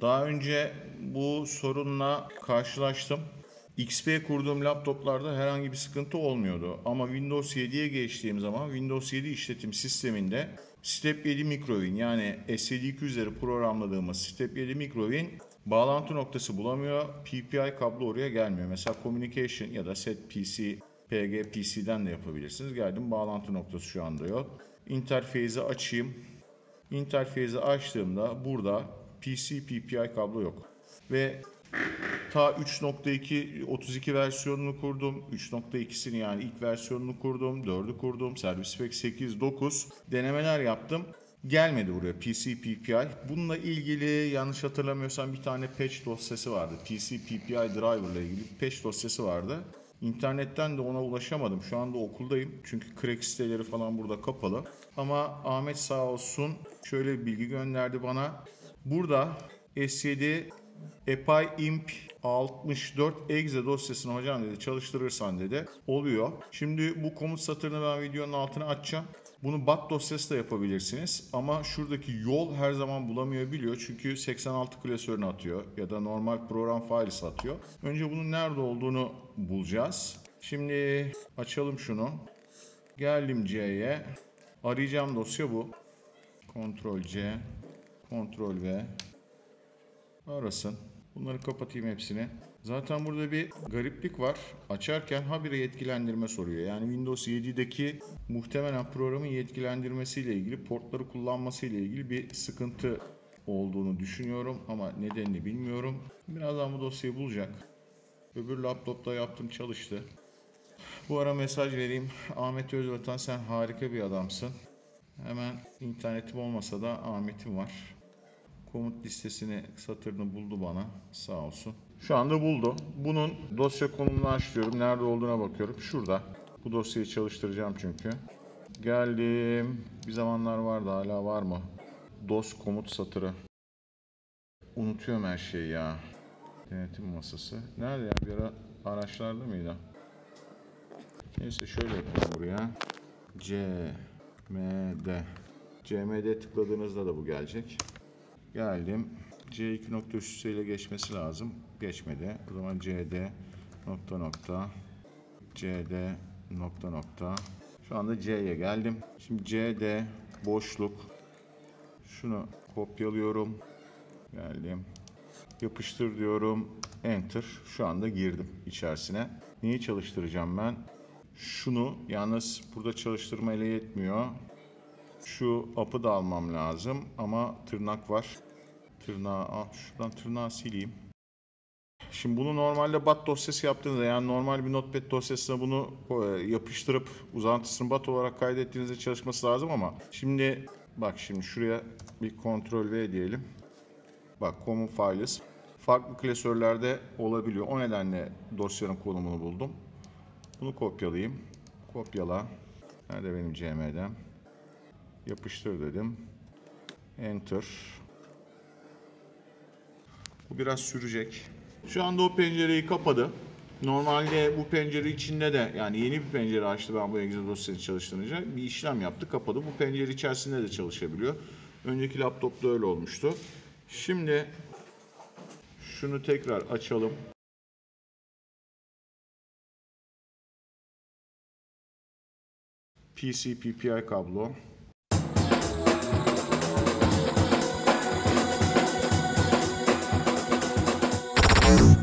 Daha önce bu sorunla karşılaştım. XP kurduğum laptoplarda herhangi bir sıkıntı olmuyordu. Ama Windows 7'ye geçtiğim zaman Windows 7 işletim sisteminde Step 7 Microwin yani SCD2 üzeri programladığımız Step 7 Microwin bağlantı noktası bulamıyor. PPI kablo oraya gelmiyor. Mesela Communication ya da Set PC, PG PC'den de yapabilirsiniz. Geldim bağlantı noktası şu anda yok. Interface'i açayım. Interface'i açtığımda burada PC PPI kablo yok. Ve ta 3.2 32 versiyonunu kurdum. 3.2'sini yani ilk versiyonunu kurdum. 4'ü kurdum. Service Pack 8, 9 denemeler yaptım. Gelmedi buraya PC PPI. Bununla ilgili yanlış hatırlamıyorsam bir tane patch dosyası vardı. PC PPI driver ile ilgili patch dosyası vardı. İnternetten de ona ulaşamadım. Şu anda okuldayım. Çünkü crack siteleri falan burada kapalı. Ama Ahmet sağ olsun şöyle bir bilgi gönderdi bana. Burada S7 EPI imp 64 exe dosyasını hocam dedi çalıştırırsan dedi. Oluyor. Şimdi bu komut satırını ben videonun altına açacağım. Bunu bat dosyası da yapabilirsiniz ama şuradaki yol her zaman bulamıyor biliyor çünkü 86 klasörünü atıyor ya da normal program faili atıyor. Önce bunun nerede olduğunu bulacağız. Şimdi açalım şunu. Geldim C'ye. Arayacağım dosya bu. Ctrl C, Ctrl V. Arasın. Bunları kapatayım hepsini. Zaten burada bir gariplik var. Açarken habire yetkilendirme soruyor. Yani Windows 7'deki muhtemelen programın yetkilendirmesiyle ilgili, portları kullanmasıyla ilgili bir sıkıntı olduğunu düşünüyorum ama nedenini bilmiyorum. Birazdan bu dosyayı bulacak. Öbür laptopta yaptım çalıştı. Bu ara mesaj vereyim. Ahmet Özvatan sen harika bir adamsın. Hemen internetim olmasa da Ahmet'im var. Komut listesini satırını buldu bana sağ olsun. Şu anda buldu. Bunun dosya konumunu açıyorum. Nerede olduğuna bakıyorum. Şurada. Bu dosyayı çalıştıracağım çünkü. Geldim. Bir zamanlar vardı hala var mı? DOS komut satırı. Unutuyorum her şeyi ya. Denetim masası. Nerede ya? Bir ara araçlarda mıydı? Neyse şöyle yapayım buraya. CMD. CMD tıkladığınızda da bu gelecek. Geldim. C2 nokta üst ile geçmesi lazım. Geçmedi. O zaman CD nokta nokta CD nokta nokta şu anda C'ye geldim. Şimdi CD boşluk şunu kopyalıyorum. Geldim. Yapıştır diyorum. Enter. Şu anda girdim içerisine. Neyi çalıştıracağım ben? Şunu yalnız burada çalıştırma ile yetmiyor. Şu apı da almam lazım ama tırnak var. Tırnağı, ah, şuradan tırnağı sileyim. Şimdi bunu normalde bat dosyası yaptığınızda yani normal bir notepad dosyasına bunu e, yapıştırıp uzantısını bat olarak kaydettiğinizde çalışması lazım ama şimdi bak şimdi şuraya bir kontrol V diyelim. Bak common files farklı klasörlerde olabiliyor. O nedenle dosyanın konumunu buldum. Bunu kopyalayayım. Kopyala. Nerede benim CM'den? Yapıştır dedim. Enter. Bu biraz sürecek. Şu anda o pencereyi kapadı. Normalde bu pencere içinde de yani yeni bir pencere açtı ben bu Excel dosyasını çalıştırınca bir işlem yaptı kapadı. Bu pencere içerisinde de çalışabiliyor. Önceki laptopta öyle olmuştu. Şimdi şunu tekrar açalım. PC PPI kablo. you